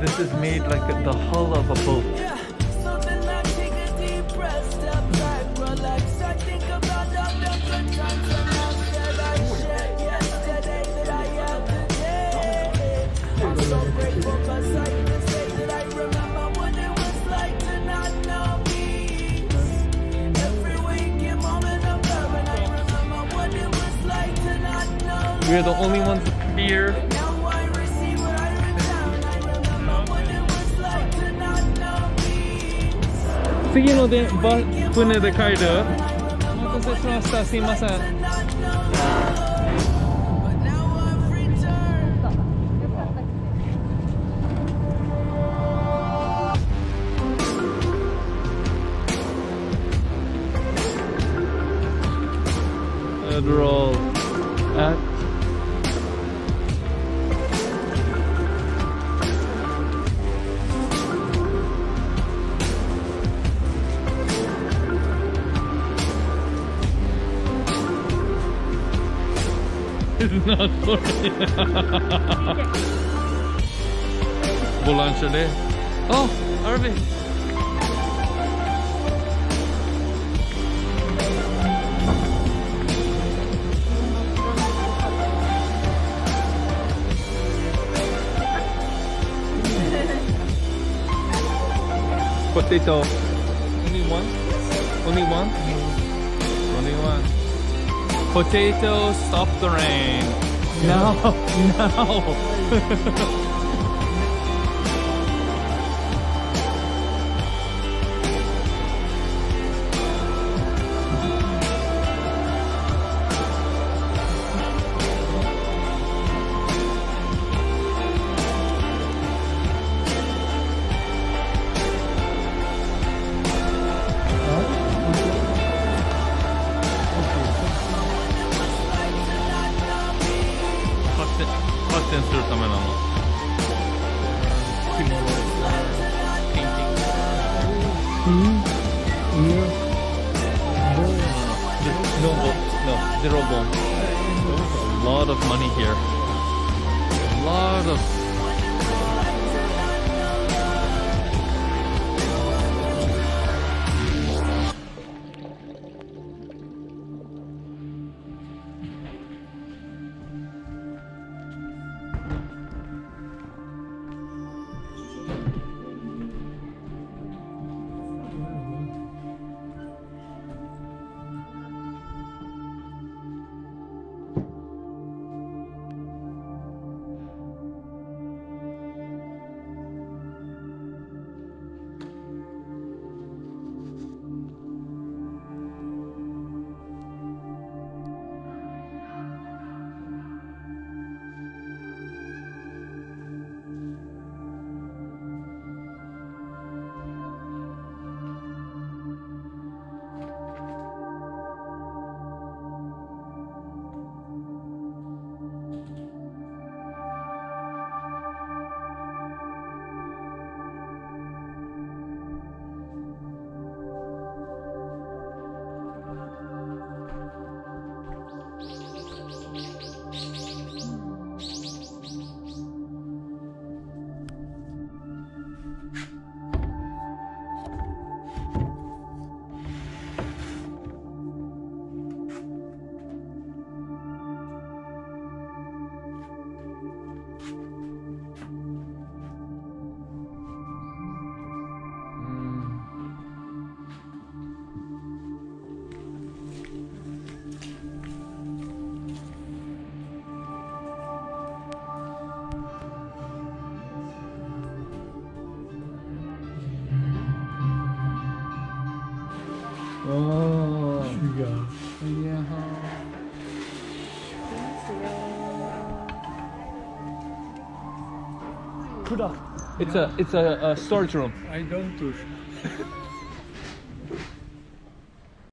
of is made like the hull of a know We're the only ones here. のでバ船で帰るお待たせしました。すいません。 But now I've returned. Federal Not funny. Boulangerie. Oh, Arby. Potato. Only one? Only one? Potato, stop the rain. No, no. bone. A lot of money here. A lot of. It's a it's a, a storage room. I don't touch.